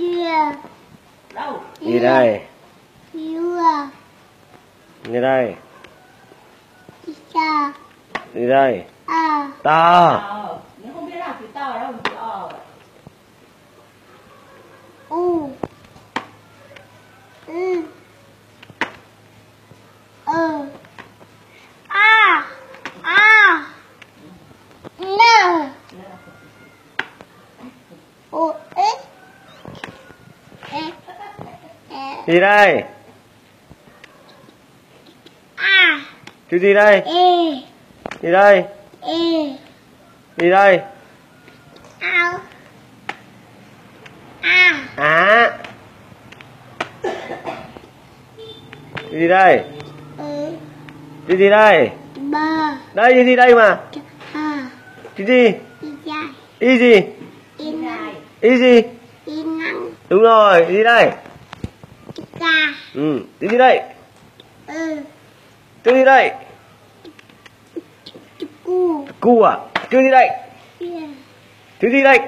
kia đâu? Gì đây. Chưa gì đây. Cha gì đây. À. To nếu không biết làm chữ to đâu chữ ờ u ừ ờ a a n o x e e gì đây? A. Chữ gì đây? E. Gì đây? E. Gì đây? Ao. A. Á. Gì đây? Ừ. Chữ gì đây? Ba đây chữ gì đây mà? A. Chữ gì? Y gì? Y gì? Y nắng đúng rồi gì đây ca ừ chữ gì đây. Ừ. Chữ gì đây. Cu. Cu à? Chữ gì đây. Chữ gì đây.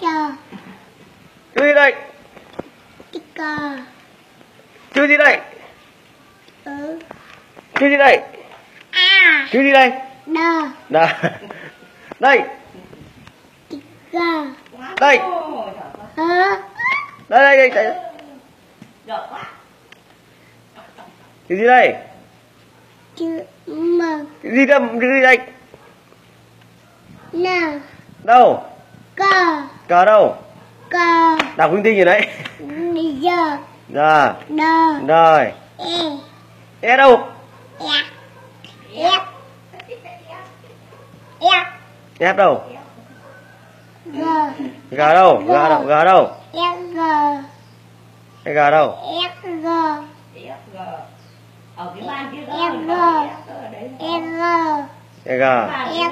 Chờ chữ gì đây. Cờ. Chữ gì đây. Ừ. Chữ gì đây. A. Chữ gì đây. Đờ đây. Đây cờ. Đây. Hơ đây đây đây giỏi quá chữ gì đây? Chữ m. Chữ gì đây chữ gì đây? N. Đâu? Cờ. Cờ đâu? Cờ. Đọc linh tinh gì đấy? Giờ rồi đờ rồi e. E đâu? E. E. F đâu? G. G đâu? G đâu? G đâu? E g. Cái g đâu? E g. F G cái F G. đấy e g cái g bàn kia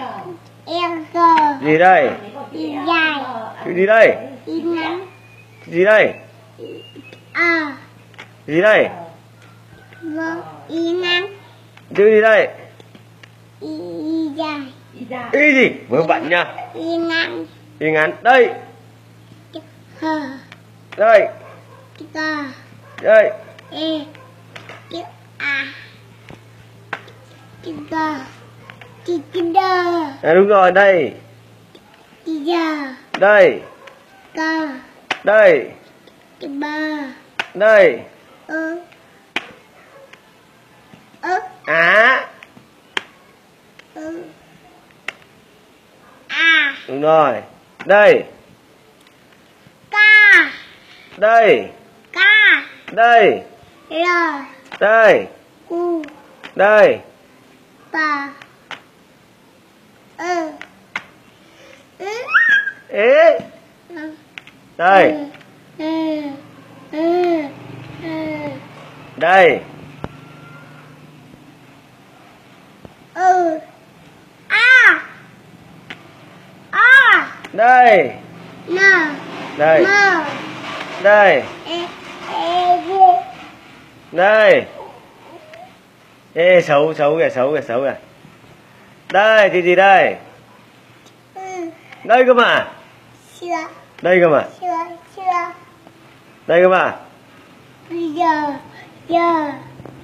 g gì đây? Có chữ chữ gì đây? Y ngắn gì đây? A gì đây? V y ngắn chữ gì đây? Y dài. Y gì? Vớ vẩn nha. Y ngắn y ngắn đây. Hờ. Đây. G đây. E chữ chữ đ à, đúng rồi đây. Giờ đây. Cơ đây. Bơ đây. Ư ức á ư a đúng rồi. Đây. Ca. Đây. Ca. Đây. L đây. U đây. Ba. Ư ế. Đây. Đây. Ư a. A. Đây. N. Đây. M. Đây. E đây. Ê xấu xấu kìa xấu kìa xấu kìa. Đây thì gì đây? Ư đây cơ mà. Đây cơ mà. Đây cơ mà. Giờ giờ.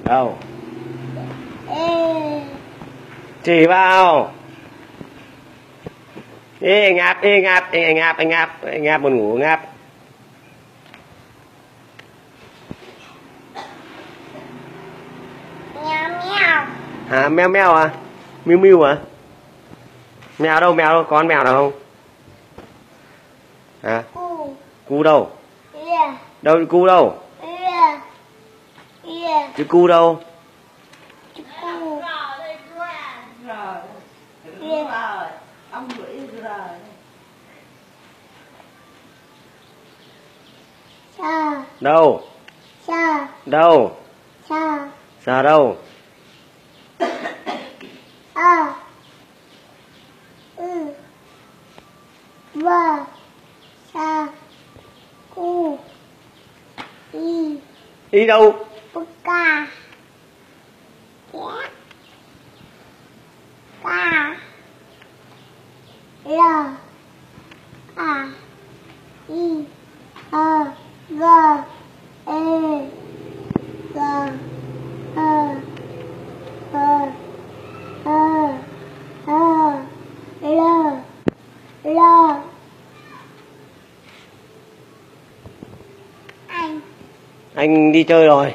Đâu? Ê. Chỉ vào. Ê, anh áp, ê, anh áp, ê, anh áp, anh áp, anh áp buồn ngủ, anh áp. mèo Hả, mèo mèo à? Miu miu à? Mèo đâu, mèo đâu, con mèo nào không? Hả? cu Cu đâu? yeah Đâu, cu đâu? yeah yeah Chứ cu đâu? cu Yeah. rồi sa Đâu? sa Đâu? sa Xa đâu? A ư ba sa cu y Đi đâu? u ca. Cá ca. L a y ơ G E G H H H H L L Anh anh đi chơi rồi.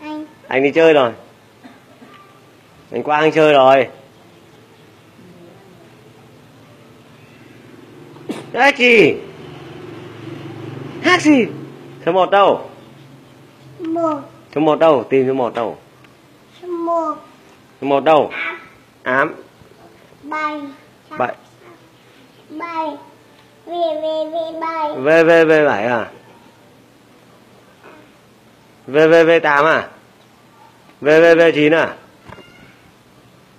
Anh. Anh đi chơi rồi. Anh quang chơi rồi. Hát gì? Hát gì? Số một đâu? Một. Số một đâu? Tìm số một đâu? Một. Số một đâu? Ám. Ám. Bay bay bay VVV7 VVV7 à? VVV8 à? VVV9 à?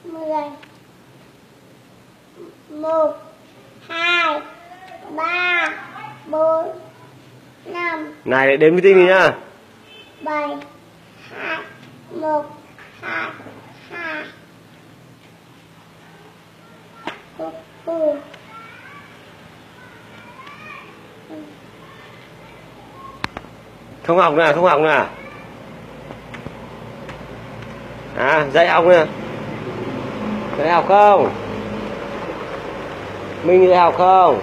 10 1 2 3 4 5 Này đếm với tinh đi nhá. 7 2 1 2 không học nữa không học nữa à dạy học nữa dạy học không? Minh dạy học không?